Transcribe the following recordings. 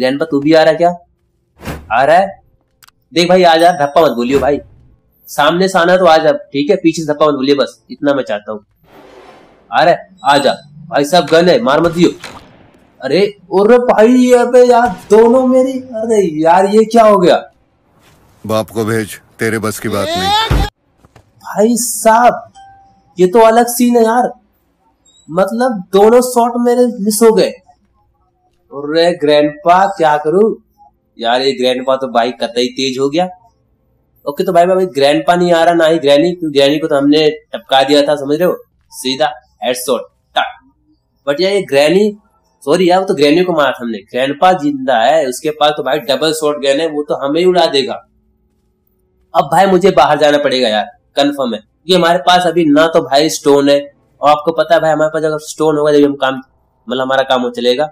Grand तू भी आ रहा है क्या? आ रहा है? देख भाई आ जा धप्पा मत बोलियो भाई। सामने से आना तो आ जा ठीक है? पीछे धप्पा मत बोलिए बस इतना मैं चाहता हूँ। आ रहा है? आ जा। भाई साहब गन है मार मत दियो। अरे और भाई अबे यार दोनों मेरी अरे यार ये क्या हो गया? बाप को भेज तेरे बस की बात नहीं। भाई साहब ये तो अलग सीन है यार। मतलब दोनों शॉट मेरे मिस हो गए। अरे ग्रैंडपा क्या करूँ? यार, ये ग्रैंडपा तो भाई कतई तेज हो गया। ओके तो भाई भाई ग्रैंडपा नहीं आ रहा, ना ही ग्रैनी क्योंकि ग्रैनी को तो हमने टपका दिया था, समझ रहे हो? सीधा हेडशॉट टक बट यार, ये ग्रैनी सॉरी यार, वो तो ग्रैनी को मारा था हमने। ग्रैंडपा ज़िंदा है, उसके पास तो भाई डबल शॉट गन है, वो तो हमें उड़ा देगा। अब भाई, मुझे बाहर जाना पड़ेगा यार कंफर्म है। क्योंकि हमारे पास अभी ना तो भाई स्टोन है, और आपको पता है भाई, हमारे पास अगर स्टोन होगा, जब हम काम मतलब हमारा काम हो चलेगा।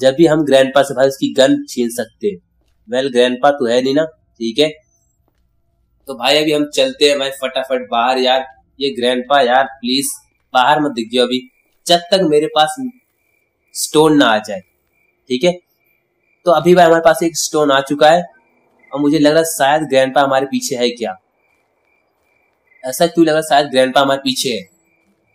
जब भी हम ग्रैंड से भाई उसकी गन छीन सकते हैं। वेल ग्रैंड तो है नहीं ना? ठीक है? तो भाई अभी हम चलते हैं भाई फटाफट बाहर यार। ये ग्रैंड यार प्लीज़ बाहर मत दिख अभी। जब तक मेरे पास स्टोन ना आ जाए। ठीक है? तो अभी भाई हमारे पास एक स्टोन आ चुका है। और मुझे लग रहा है शायद ग्रैंड हमारे पीछे है क्या? ऐसा क्यों लग रहा है शायद ग्रैंड हमारे पीछे है?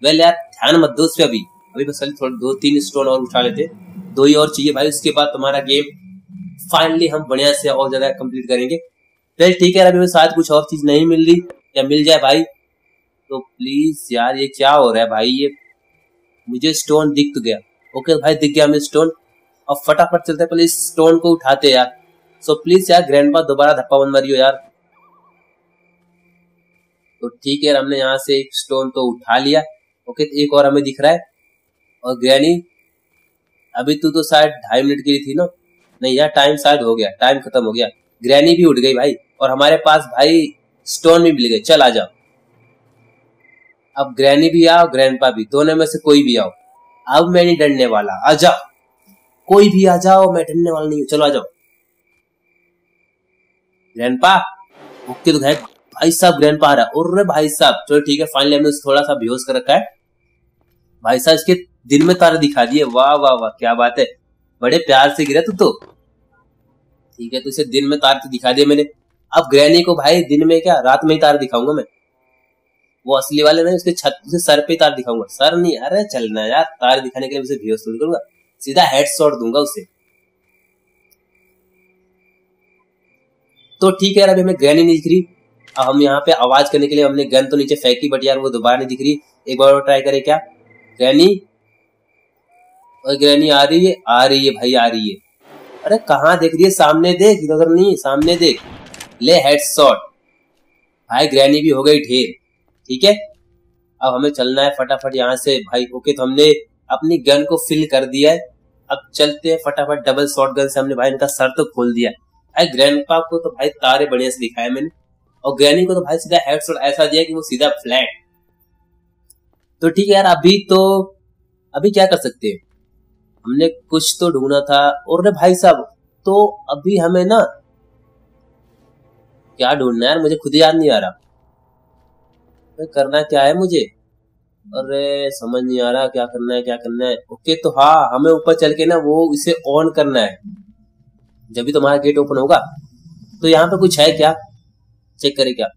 वेल यार, ध्यान मत दो उस पर अभी। अभी बस थोड़े दो तीन स्टोन और उठा लेते। दो ही और चाहिए भाई, उसके बाद तुम्हारा गेम फाइनली हम बढ़िया से और ज़्यादा कंप्लीट करेंगे। वेल ठीक है अभी शायद कुछ और चीज़ नहीं मिल रही, या मिल जाए भाई तो प्लीज़ यार, ये क्या हो रहा है भाई, ये मुझे स्टोन दिख तो गया। ओके भाई, दिख गया हमें स्टोन और फटाफट चलते हैं, पहले इस स्टोन को उठाते यार। सो प्लीज़ यार ग्रैंड दोबारा धप्पा बन मारियो यार। तो ठीक है हमने यहाँ से एक स्टोन तो उठा लिया। ओके एक और हमें दिख रहा है। और ग्रैनी अभी तू तो शायद ढाई मिनट के लिए थी ना? नहीं यार टाइम शायद हो गया टाइम खत्म हो गया। ग्रैनी भी उठ गई भाई, और हमारे पास भाई स्टोन भी मिल गए। चल आ जाओ अब ग्रैनी भी आओ ग्रैंडपा भी। दोनों में से कोई भी आओ। अब मैं नहीं डरने वाला। आ जाओ कोई भी आ जाओ, मैं डरने वाला नहीं हूँ। चलो आ जाओ। ग्रैंडपा ओके तो भाई साहब ग्रैंड पा रहा है। और भाई साहब, चलो ठीक है फाइनली हमने थोड़ा सा बेहोश कर रखा है। भाई साहब, इसके दिन में तारे दिखा दिए, वाह वाह वाह, क्या बात है। बड़े प्यार से गिरा तू तो। ठीक है तो इसे दिन में तार तो दिखा दिए मैंने। अब ग्रहणी को, भाई, दिन में क्या, रात में ही तार दिखाऊँगा मैं? वो असली वाले नहीं, उसके छत से सर पे तार दिखाऊँगा। सर नहीं, अरे चलना यार, तार दिखाने के लिए उसे थोड़ी करूँगा। सीधा हेड शॉट दूँगा उसे। तो ठीक है यार, अभी हमें ग्रैनी नहीं दिख रही। अब हम यहाँ पे आवाज़ करने के लिए हमने गन तो नीचे फेंकी बट यार वो दोबारा नहीं दिख रही। एक बार और ट्राई करें क्या? ग्रैनी और ग्रैनी आ रही है, आ रही है भाई, आ रही है। अरे कहाँ देख रही है? सामने देख, इधर उधर नहीं, सामने देख। ले हेड शॉट भाई ग्रैनी भी हो गई ढेर, ठीक है? अब हमें चलना है फटाफट यहाँ से। भाई ओके तो हमने अपनी गन को फिल कर दिया है। अब चलते हैं फटाफट डबल शॉट गन से। हमने भाई इनका सर तो खोल दिया। भाई ग्रैंड को तो भाई तारे बढ़िया से दिखाए मैंने। और ग्रैनी को तो भाई सीधा हेड शॉट ऐसा दिया कि वो सीधा फ्लैट तो ठीक है यार, अभी तो अभी क्या कर सकते हैं? हमने कुछ तो ढूंढना था और भाई साहब तो अभी हमें ना क्या ढूंढना है यार? मुझे खुद याद नहीं आ रहा। तो करना क्या है मुझे? अरे समझ नहीं आ रहा क्या करना है, क्या करना है। ओके तो हाँ हमें ऊपर चल के ना वो इसे ऑन करना है। जब भी तुम्हारा गेट ओपन होगा। तो यहाँ पे कुछ है क्या? चेक करें क्या?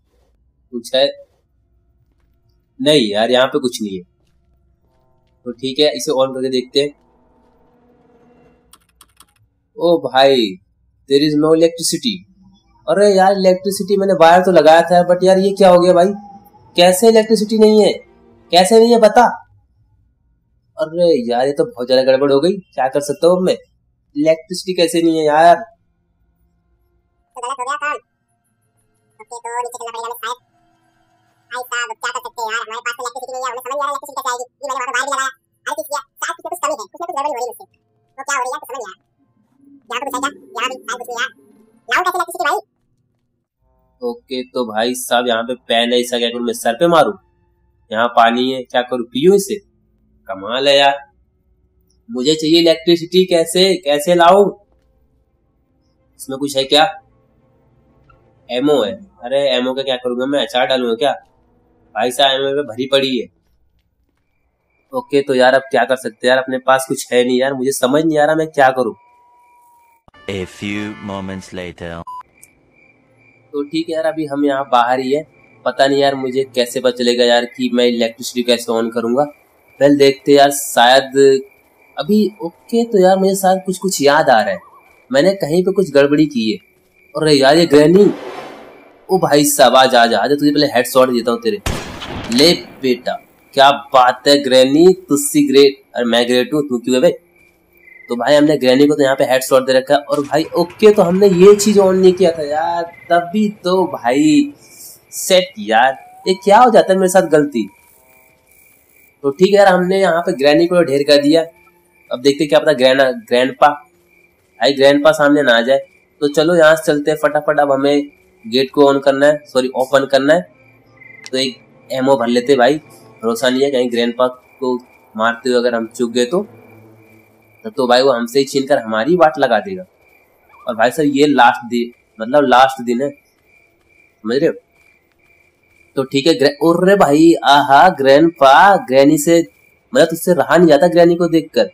कुछ है? नहीं यार, यहाँ पे कुछ नहीं है। तो ठीक है, इसे ऑन करके देखते हैं। ओ भाई देर इज़ नो इलेक्ट्रिसिटी अरे यार इलेक्ट्रिसिटी मैंने वायर तो लगाया था बट यार ये क्या हो गया भाई? कैसे इलेक्ट्रिसिटी नहीं है? कैसे नहीं है बता अरे यार, ये तो बहुत ज़्यादा गड़बड़ हो गई। क्या कर सकता हूँ मैं? इलेक्ट्रिसिटी कैसे नहीं है यार? तो ओके तो भाई साहब यहाँ पे है इसका क्या करूँ मैं सर पे मारू। यहाँ पानी है, क्या करूँ? पीयू इसे? कमाल है यार। मुझे चाहिए इलेक्ट्रिसिटी कैसे? कैसे लाऊं? इसमें कुछ है क्या? एमओ है। अरे एमओ का क्या करूँगा मैं? अचार डालूँगा क्या? भाई साहब एमओ में भरी पड़ी है। ओके तो यार अब क्या कर सकते हैं? यार अपने पास कुछ है नहीं यार, मुझे समझ नहीं आ रहा मैं क्या करूँ। A few moments later. तो ठीक है यार, अभी हम यहाँ बाहर ही है। पता नहीं यार मुझे कैसे पता चलेगा यार कि मैं इलेक्ट्रिसिटी कैसे ऑन करूँगा। पहले देखते यार, शायद अभी ओके तो यार मुझे शायद कुछ कुछ याद आ रहा है। मैंने कहीं पे कुछ गड़बड़ी की है। और यार ये ग्रैनी ओ भाई साहब, आज आ जा आजा, तुझे पहले हेड शॉट देता हूँ तेरे। ले बेटा, क्या बात है ग्रैनी तुस्सी ग्रेट अरे मैं ग्रेट हूँ, तू क्यों भाई? तो भाई हमने ग्रैनी को तो यहाँ पे हेड शॉट दे रखा है और भाई ओके तो हमने ये चीज़ ऑन नहीं किया था यार। तभी तो भाई सेट यार। ये क्या हो जाता है मेरे साथ गलती? तो ठीक है यार, हमने यहाँ पे ग्रैनी को ढेर कर दिया। अब देखते क्या पता ग्रैंड ग्रैंड पा भाई ग्रैंड पा सामने ना आ जाए। तो चलो यहाँ से चलते हैं फटाफट। अब हमें गेट को ऑन करना है। सॉरी ओपन करना है। तो एक एमओ भर लेते भाई। भरोसा नहीं है कहीं ग्रैंड पा को मारते हुए अगर हम चुक गए तो। तो भाई वो हमसे ही छीन कर हमारी बात लगा देगा। और भाई सर ये लास्ट दिन मतलब लास्ट दिन है। समझ रहे तो ठीक है और भाई, आहा ग्रैंड पा ग्रैनी से मतलब तुझसे रहा नहीं जाता ग्रैनी को देखकर।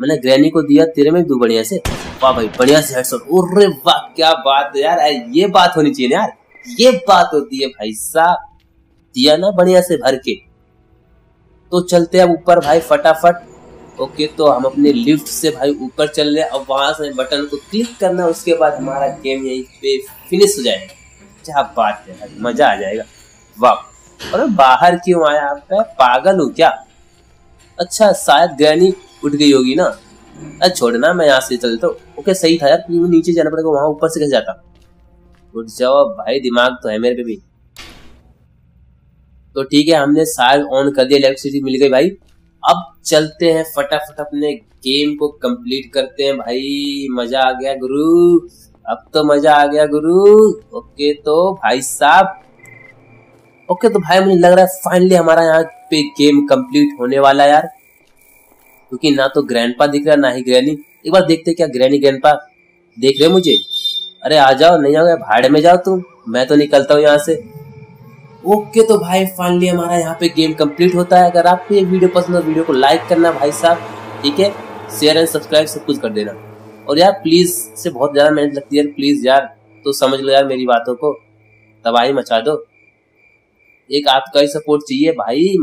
मैंने ग्रैनी को दिया तेरे में दू बढ़िया से। वाह भाई, बढ़िया से हेडशॉट अरे वाह, क्या बात है यार। ये बात होनी चाहिए यार। ये बात होती है भाई साहब। दिया ना बढ़िया से भर के। तो चलते अब ऊपर भाई, फटाफट। ओके तो हम अपने लिफ्ट से भाई ऊपर चल रहे अब वहाँ से बटन को क्लिक करना, उसके बाद हमारा गेम यहीं पे फिनिश हो जाएगा। क्या बात है भाई, मज़ा आ जाएगा। वाह। अरे बाहर क्यों आया आप? पागल हूँ क्या? अच्छा शायद ग्रैनी उठ गई होगी ना। अरे छोड़ना मैं यहाँ से चलता हूँ। ओके, सही था यार नीचे जाना पड़ेगा, वहाँ ऊपर से कैसे जाता? उठ जाओ, भाई दिमाग तो है मेरे पे भी। तो ठीक है, हमने साल ऑन कर दिया इलेक्ट्रिसिटी मिल गई भाई। अब चलते हैं फटाफट अपने गेम को कंप्लीट करते हैं। भाई, मज़ा आ गया गुरु। अब तो मज़ा आ गया गुरु। ओके तो भाई साहब। ओके तो भाई, मुझे लग रहा है फाइनली हमारा यहाँ पे गेम कंप्लीट होने वाला यार। क्योंकि ना तो ग्रैंडपा दिख रहा, ना ही ग्रैनी एक बार देखते क्या ग्रैनी ग्रैंडपा देख रहे मुझे। अरे आ जाओ, नहीं आओ, भाड़े में जाओ तुम। मैं तो निकलता हूँ यहाँ से। ओके तो भाई फाइनली हमारा यहाँ पे गेम कंप्लीट होता है। अगर आपको ये वीडियो पसंद हो वीडियो को लाइक करना भाई साहब, ठीक है? शेयर एंड सब्सक्राइब सब कुछ कर देना। और यार प्लीज़ से बहुत ज़्यादा मेहनत लगती है प्लीज़ यार तो समझ लो यार मेरी बातों को। तबाही मचा दो। एक आपका ही सपोर्ट चाहिए भाई